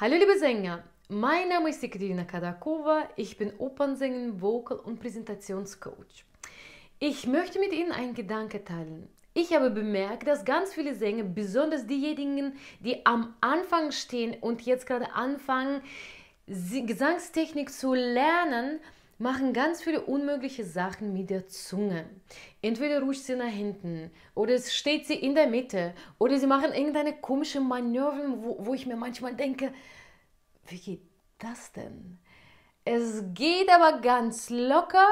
Hallo liebe Sänger, mein Name ist Ekaterina Kadakova, ich bin Opernsänger, Vocal- und Präsentationscoach. Ich möchte mit Ihnen einen Gedanke teilen. Ich habe bemerkt, dass ganz viele Sänger, besonders diejenigen, die am Anfang stehen und jetzt gerade anfangen, Gesangstechnik zu lernen, machen ganz viele unmögliche Sachen mit der Zunge. Entweder rutscht sie nach hinten oder es steht sie in der Mitte oder sie machen irgendeine komische Manöver, wo, wo ich mir manchmal denke, wie geht das denn? Es geht aber ganz locker,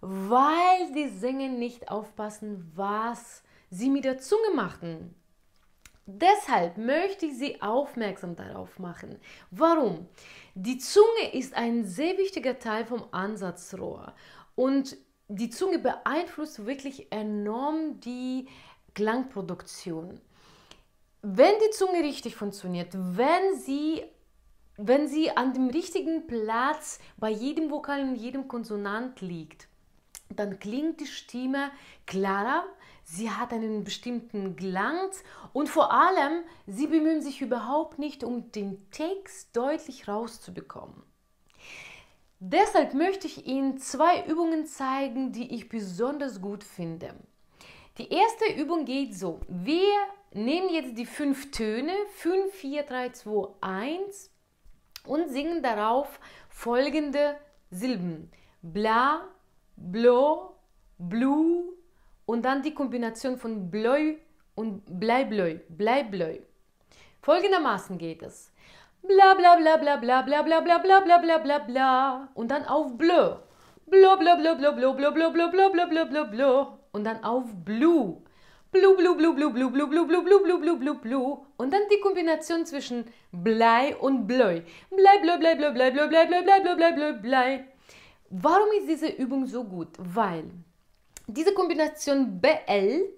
weil die Sänger nicht aufpassen, was sie mit der Zunge machen. Deshalb möchte ich Sie aufmerksam darauf machen. Warum? Die Zunge ist ein sehr wichtiger Teil vom Ansatzrohr und die Zunge beeinflusst wirklich enorm die Klangproduktion. Wenn die Zunge richtig funktioniert, wenn sie, wenn sie an dem richtigen Platz bei jedem Vokal und jedem Konsonant liegt, dann klingt die Stimme klarer, sie hat einen bestimmten Glanz und vor allem, sie bemühen sich überhaupt nicht, um den Text deutlich rauszubekommen. Deshalb möchte ich Ihnen zwei Übungen zeigen, die ich besonders gut finde. Die erste Übung geht so. Wir nehmen jetzt die fünf Töne, 5, 4, 3, 2, 1 und singen darauf folgende Silben. Bla, blo, blu und dann die Kombination von bleu und bleibleu, bleibleu. Folgendermaßen geht es. Bla bla bla bla bla bla bla bla bla bla bla bla bla und dann auf bleu. Bla bla bla bla bla bla bla bla bla bla bla bla bla und dann auf blue. Blu blu blu blu blu blu blu blu blu blu blu blu blu und dann die Kombination zwischen Blei und Bleu. Blei bleu blei bleu blei bleu blei bleu blei bleu blei bleu blei. Warum ist diese Übung so gut? Weil diese Kombination BL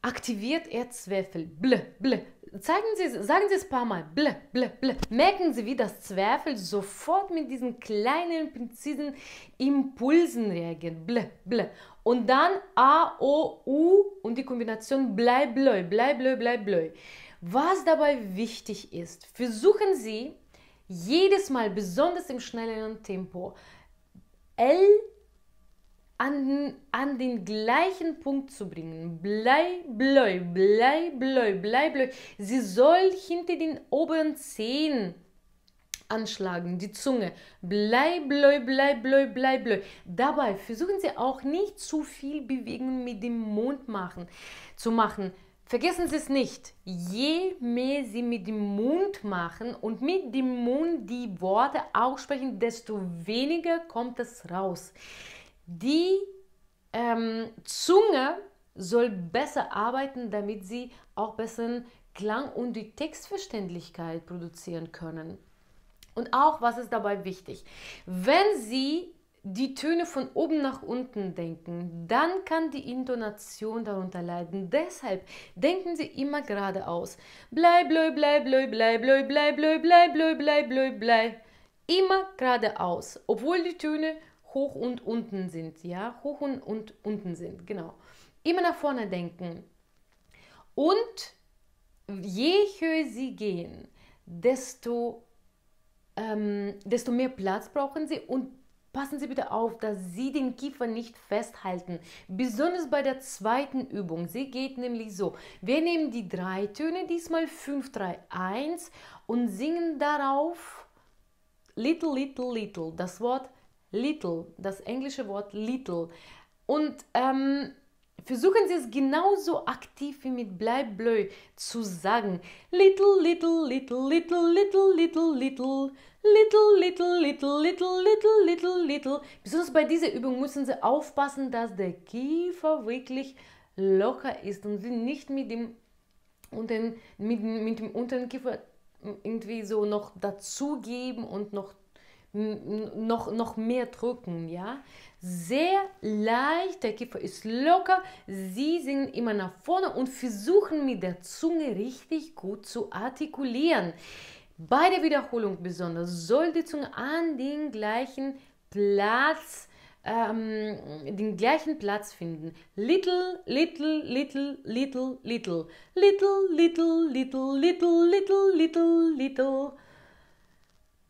aktiviert er Zweifel. Ble, ble. Zeigen Sie, sagen Sie es ein paar Mal. Ble, ble, ble. Merken Sie, wie das Zweifel sofort mit diesen kleinen, präzisen Impulsen reagiert. Ble, ble. Und dann A, O, U und die Kombination bleib, bleu, bleib, bleu, bleib, bleu. Was dabei wichtig ist, versuchen Sie jedes Mal, besonders im schnelleren Tempo, L an, an den gleichen Punkt zu bringen. Blei, bleu, blei, bleu, blei, bleu. Sie soll hinter den oberen Zehen anschlagen, die Zunge. Blei, bleu, blei, bleu, blei, bleu. Dabei versuchen Sie auch nicht zu viel Bewegung mit dem Mund machen, zu machen. Vergessen Sie es nicht, je mehr Sie mit dem Mund machen und mit dem Mund die Worte aussprechen, desto weniger kommt es raus. Die ähm, Zunge soll besser arbeiten, damit sie auch besseren Klang und die Textverständlichkeit produzieren können. Und auch, was ist dabei wichtig? Wenn Sie die Töne von oben nach unten denken, dann kann die Intonation darunter leiden. Deshalb denken Sie immer geradeaus. Blei, bleu, blei, bleu, blei, bleu, blei, bleu, blei, bleu, blei, bleu, blei. Immer geradeaus, obwohl die Töne hoch und unten sind, ja, hoch und, und unten sind, genau. Immer nach vorne denken. Und je höher sie gehen, desto, ähm, desto mehr Platz brauchen sie und passen Sie bitte auf, dass Sie den Kiefer nicht festhalten. Besonders bei der zweiten Übung. Sie geht nämlich so. Wir nehmen die drei Töne, diesmal 5, 3, 1 und singen darauf little, little, little. Das Wort little, das englische Wort little. Und ähm, versuchen Sie es genauso aktiv wie mit Bleib bleu zu sagen. Little, little, little, little, little, little, little, little, little, little, little, little, little, little. Besonders bei dieser Übung müssen Sie aufpassen, dass der Kiefer wirklich locker ist und Sie nicht mit dem, unteren, mit, mit dem unteren Kiefer irgendwie so noch dazugeben und noch noch, noch mehr drücken, ja. Sehr leicht, der Kiefer ist locker, Sie singen immer nach vorne und versuchen mit der Zunge richtig gut zu artikulieren. Bei der Wiederholung besonders soll die Zunge an den gleichen Platz ähm, den gleichen Platz finden. Little, little, little, little, little, little, little, little, little, little, little, little,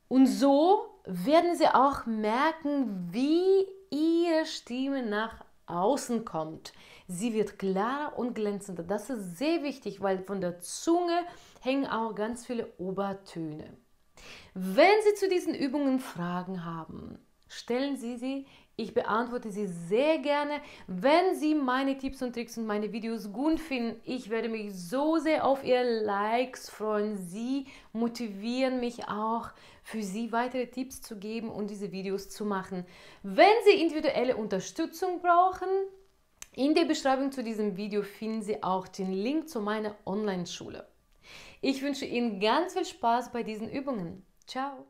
Und so werden Sie auch merken, wie Ihre Stimme nach außen kommt. Sie wird klarer und glänzender. Das ist sehr wichtig, weil von der Zunge hängen auch ganz viele Obertöne. Wenn Sie zu diesen Übungen Fragen haben, stellen Sie sie. Ich beantworte sie sehr gerne. Wenn Sie meine Tipps und Tricks und meine Videos gut finden, ich werde mich so sehr auf Ihre Likes freuen. Sie motivieren mich auch, für Sie weitere Tipps zu geben und diese Videos zu machen. Wenn Sie individuelle Unterstützung brauchen, in der Beschreibung zu diesem Video finden Sie auch den Link zu meiner Online-Schule. Ich wünsche Ihnen ganz viel Spaß bei diesen Übungen. Ciao!